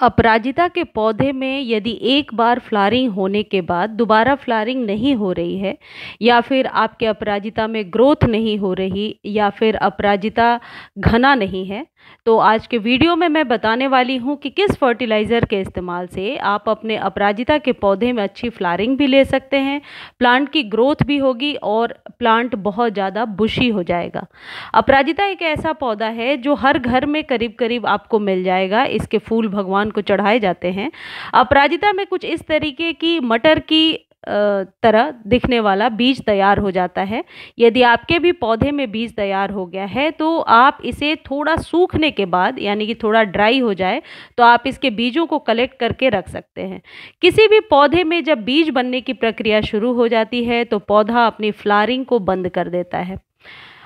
अपराजिता के पौधे में यदि एक बार फ्लारिंग होने के बाद दोबारा फ्लारिंग नहीं हो रही है, या फिर आपके अपराजिता में ग्रोथ नहीं हो रही, या फिर अपराजिता घना नहीं है तो आज के वीडियो में मैं बताने वाली हूँ कि किस फर्टिलाइज़र के इस्तेमाल से आप अपने अपराजिता के पौधे में अच्छी फ्लारिंग भी ले सकते हैं प्लांट की ग्रोथ भी होगी और प्लांट बहुत ज़्यादा बुशी हो जाएगा। अपराजिता एक ऐसा पौधा है जो हर घर में करीब करीब आपको मिल जाएगा, इसके फूल भगवान को चढ़ाए जाते हैं। अपराजिता में कुछ इस तरीके की मटर की तरह दिखने वाला बीज तैयार हो जाता है। यदि आपके भी पौधे में बीज तैयार हो गया है तो आप इसे थोड़ा सूखने के बाद, यानी कि थोड़ा ड्राई हो जाए तो आप इसके बीजों को कलेक्ट करके रख सकते हैं। किसी भी पौधे में जब बीज बनने की प्रक्रिया शुरू हो जाती है तो पौधा अपनी फ्लारिंग को बंद कर देता है।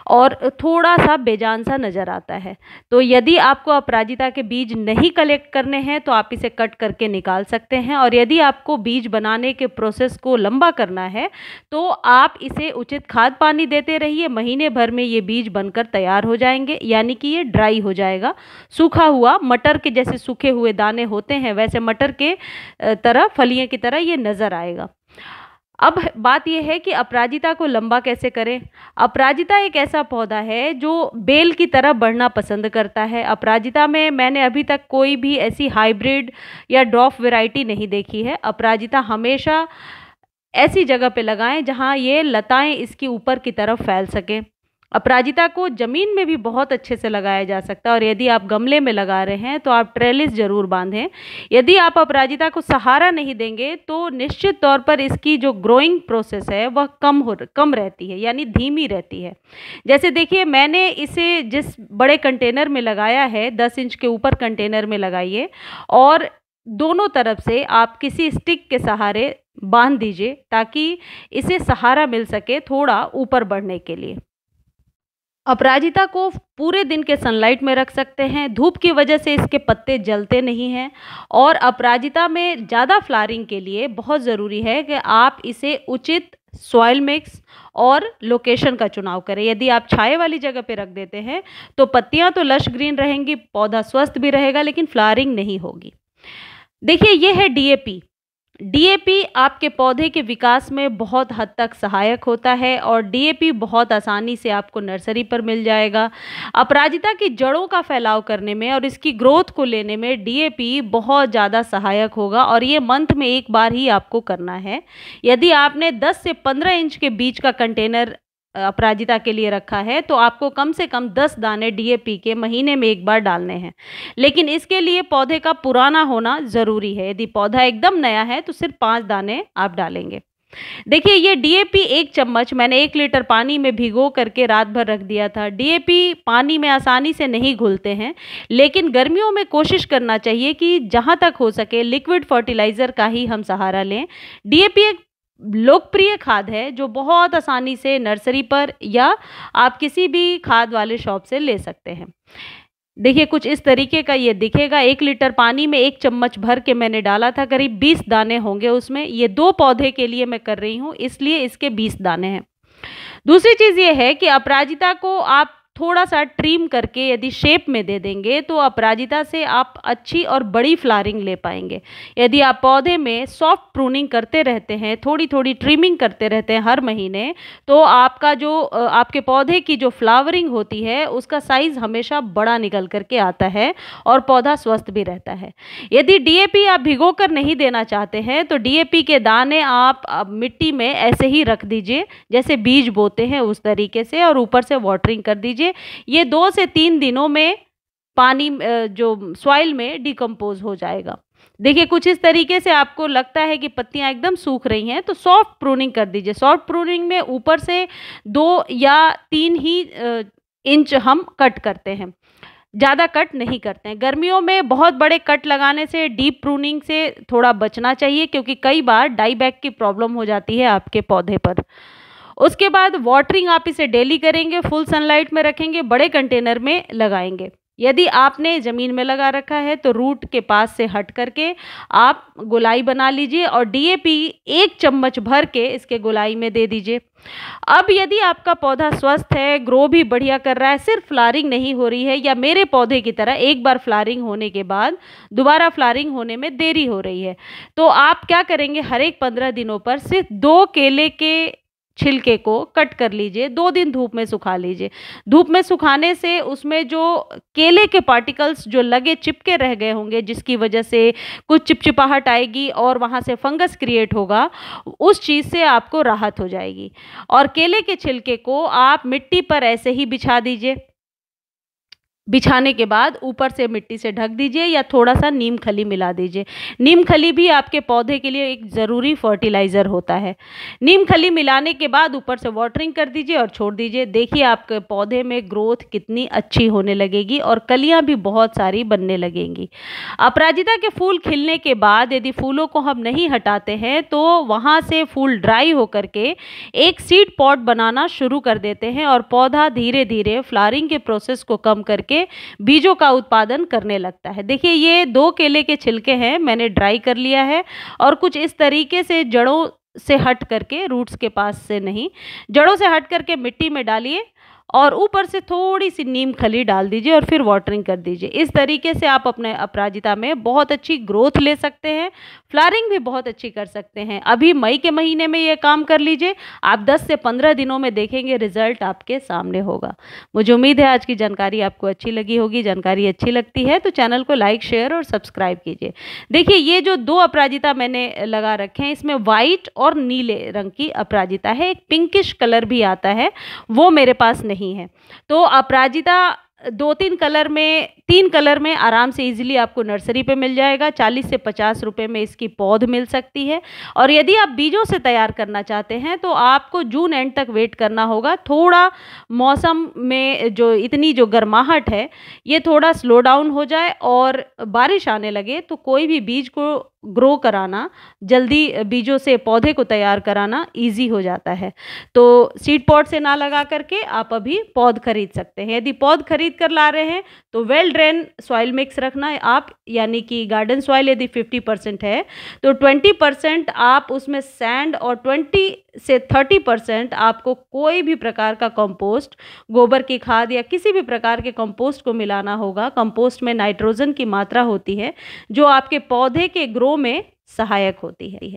और थोड़ा सा बेजान सा नज़र आता है। तो यदि आपको अपराजिता के बीज नहीं कलेक्ट करने हैं तो आप इसे कट करके निकाल सकते हैं और यदि आपको बीज बनाने के प्रोसेस को लंबा करना है तो आप इसे उचित खाद पानी देते रहिए। महीने भर में ये बीज बनकर तैयार हो जाएँगे, यानी कि ये ड्राई हो जाएगा। सूखा हुआ, मटर के जैसे सूखे हुए दाने होते हैं, वैसे मटर के तरह, फलियों की तरह ये नज़र आएगा। अब बात यह है कि अपराजिता को लंबा कैसे करें? अपराजिता एक ऐसा पौधा है जो बेल की तरह बढ़ना पसंद करता है। अपराजिता में मैंने अभी तक कोई भी ऐसी हाइब्रिड या ड्रॉफ वैरायटी नहीं देखी है। अपराजिता हमेशा ऐसी जगह पे लगाएँ जहाँ ये लताएँ इसकी ऊपर की तरफ़ फैल सकें। अपराजिता को ज़मीन में भी बहुत अच्छे से लगाया जा सकता है और यदि आप गमले में लगा रहे हैं तो आप ट्रेलिस ज़रूर बांधें। यदि आप अपराजिता को सहारा नहीं देंगे तो निश्चित तौर पर इसकी जो ग्रोइंग प्रोसेस है, वह कम हो, कम रहती है, यानी धीमी रहती है। जैसे देखिए, मैंने इसे जिस बड़े कंटेनर में लगाया है, दस इंच के ऊपर कंटेनर में लगाइए और दोनों तरफ़ से आप किसी स्टिक के सहारे बाँध दीजिए, ताकि इसे सहारा मिल सके थोड़ा ऊपर बढ़ने के लिए। अपराजिता को पूरे दिन के सनलाइट में रख सकते हैं। धूप की वजह से इसके पत्ते जलते नहीं हैं और अपराजिता में ज़्यादा फ्लारिंग के लिए बहुत ज़रूरी है कि आप इसे उचित सॉइल मिक्स और लोकेशन का चुनाव करें। यदि आप छाए वाली जगह पे रख देते हैं तो पत्तियाँ तो लश ग्रीन रहेंगी, पौधा स्वस्थ भी रहेगा, लेकिन फ्लारिंग नहीं होगी। देखिए, ये है डीएपी डीएपी आपके पौधे के विकास में बहुत हद तक सहायक होता है और डीएपी बहुत आसानी से आपको नर्सरी पर मिल जाएगा। अपराजिता की जड़ों का फैलाव करने में और इसकी ग्रोथ को लेने में डीएपी बहुत ज़्यादा सहायक होगा और ये मंथ में एक बार ही आपको करना है। यदि आपने 10 से 15 इंच के बीच का कंटेनर अपराजिता के लिए रखा है तो आपको कम से कम दस दाने डीएपी के महीने में एक बार डालने हैं। लेकिन इसके लिए पौधे का पुराना होना ज़रूरी है। यदि पौधा एकदम नया है तो सिर्फ़ पाँच दाने आप डालेंगे। देखिए, ये डीएपी एक चम्मच, मैंने एक लीटर पानी में भिगो करके रात भर रख दिया था। डीएपी पानी में आसानी से नहीं घुलते हैं, लेकिन गर्मियों में कोशिश करना चाहिए कि जहाँ तक हो सके लिक्विड फर्टिलाइज़र का ही हम सहारा लें। डीएपी एक लोकप्रिय खाद है जो बहुत आसानी से नर्सरी पर या आप किसी भी खाद वाले शॉप से ले सकते हैं। देखिए, कुछ इस तरीके का ये दिखेगा। एक लीटर पानी में एक चम्मच भर के मैंने डाला था, करीब बीस दाने होंगे उसमें। ये दो पौधे के लिए मैं कर रही हूँ, इसलिए इसके बीस दाने हैं। दूसरी चीज़ ये है कि अपराजिता को आप थोड़ा सा ट्रीम करके यदि शेप में दे देंगे तो अपराजिता से आप अच्छी और बड़ी फ्लारिंग ले पाएँगे। यदि आप पौधे में सॉफ्ट प्रूनिंग करते रहते हैं थोड़ी थोड़ी ट्रिमिंग करते रहते हैं हर महीने तो आपका जो आपके पौधे की जो फ्लावरिंग होती है, उसका साइज़ हमेशा बड़ा निकल करके आता है और पौधा स्वस्थ भी रहता है। यदि डीएपी आप भिगो कर नहीं देना चाहते हैं तो डीएपी के दाने आप मिट्टी में ऐसे ही रख दीजिए, जैसे बीज बोते हैं उस तरीके से और ऊपर से वाटरिंग कर दीजिए। लीजिए ये दो से तीन दिनों में पानी जो सॉइल में डिकम्पोज हो जाएगा। देखिए, कुछ इस तरीके से आपको लगता है कि पत्तियाँ एकदम सूख रही हैं तो सॉफ्ट प्रूनिंग कर दीजिए। सॉफ्ट प्रूनिंग में ऊपर से दो या तीन ही इंच हम कट करते हैं। ज़्यादा कट नहीं करते हैं। गर्मियों में बहुत बड़े कट लगाने से डीप प्रूनिंग से थोड़ा बचना चाहिए, क्योंकि कई बार डाई बैक की प्रॉब्लम हो जाती है आपके पौधे पर। उसके बाद वाटरिंग आप इसे डेली करेंगे फुल सनलाइट में रखेंगे, बड़े कंटेनर में लगाएँगे। यदि आपने ज़मीन में लगा रखा है तो रूट के पास से हट करके आप गोलाई बना लीजिए और डीएपी एक चम्मच भर के इसके गोलाई में दे दीजिए। अब यदि आपका पौधा स्वस्थ है ग्रो भी बढ़िया कर रहा है, सिर्फ़ फ्लारिंग नहीं हो रही है, या मेरे पौधे की तरह एक बार फ्लारिंग होने के बाद दोबारा फ्लारिंग होने में देरी हो रही है तो आप क्या करेंगे, हर एक पंद्रह दिनों पर सिर्फ़ दो केले के छिलके को कट कर लीजिए, दो दिन धूप में सुखा लीजिए। धूप में सुखाने से उसमें जो केले के पार्टिकल्स जो लगे, चिपके रह गए होंगे, जिसकी वजह से कुछ चिपचिपाहट आएगी और वहाँ से फंगस क्रिएट होगा, उस चीज़ से आपको राहत हो जाएगी। और केले के छिलके को आप मिट्टी पर ऐसे ही बिछा दीजिए। बिछाने के बाद ऊपर से मिट्टी से ढक दीजिए या थोड़ा सा नीम खली मिला दीजिए। नीम खली भी आपके पौधे के लिए एक ज़रूरी फर्टिलाइज़र होता है। नीम खली मिलाने के बाद ऊपर से वाटरिंग कर दीजिए और छोड़ दीजिए। देखिए आपके पौधे में ग्रोथ कितनी अच्छी होने लगेगी और कलियाँ भी बहुत सारी बनने लगेंगी। अपराजिता के फूल खिलने के बाद यदि फूलों को हम नहीं हटाते हैं तो वहाँ से फूल ड्राई होकर के एक सीड पॉट बनाना शुरू कर देते हैं और पौधा धीरे धीरे फ्लारिंग के प्रोसेस को कम करके करके बीजों का उत्पादन करने लगता है। देखिए, ये दो केले के छिलके हैं, मैंने ड्राई कर लिया है और कुछ इस तरीके से जड़ों से हट करके रूट्स के पास से नहीं, जड़ों से हट करके मिट्टी में डालिए। और ऊपर से थोड़ी सी नीम खली डाल दीजिए और फिर वाटरिंग कर दीजिए। इस तरीके से आप अपने अपराजिता में बहुत अच्छी ग्रोथ ले सकते हैं फ्लारिंग भी बहुत अच्छी कर सकते हैं। अभी मई के महीने में ये काम कर लीजिए, आप 10 से 15 दिनों में देखेंगे रिज़ल्ट आपके सामने होगा। मुझे उम्मीद है आज की जानकारी आपको अच्छी लगी होगी, जानकारी अच्छी लगती है तो चैनल को लाइक शेयर और सब्सक्राइब कीजिए। देखिए, ये जो दो अपराजिता मैंने लगा रखे हैं, इसमें वाइट और नीले रंग की अपराजिता है। एक पिंकिश कलर भी आता है, वो मेरे पास नहीं है। तो अपराजिता दो तीन कलर में, तीन कलर में आराम से इजीली आपको नर्सरी पे मिल जाएगा। चालीस से पचास रुपए में इसकी पौध मिल सकती है। और यदि आप बीजों से तैयार करना चाहते हैं तो आपको जून एंड तक वेट करना होगा। थोड़ा मौसम में जो इतनी जो गर्माहट है, ये थोड़ा स्लो डाउन हो जाए और बारिश आने लगे तो कोई भी बीज को ग्रो कराना, जल्दी बीजों से, पौधे को तैयार कराना इजी हो जाता है। तो सीड पॉट से ना लगा करके आप अभी पौध खरीद सकते हैं। यदि पौध खरीद कर ला रहे हैं तो वेल ड्रेन सॉइल मिक्स रखना है आप, यानी कि गार्डन सॉइल यदि 50 परसेंट है तो 20 परसेंट आप उसमें सैंड और 20 से 30 परसेंट आपको कोई भी प्रकार का कंपोस्ट, गोबर की खाद या किसी भी प्रकार के कंपोस्ट को मिलाना होगा। कंपोस्ट में नाइट्रोजन की मात्रा होती है, जो आपके पौधे के ग्रो में सहायक होती है।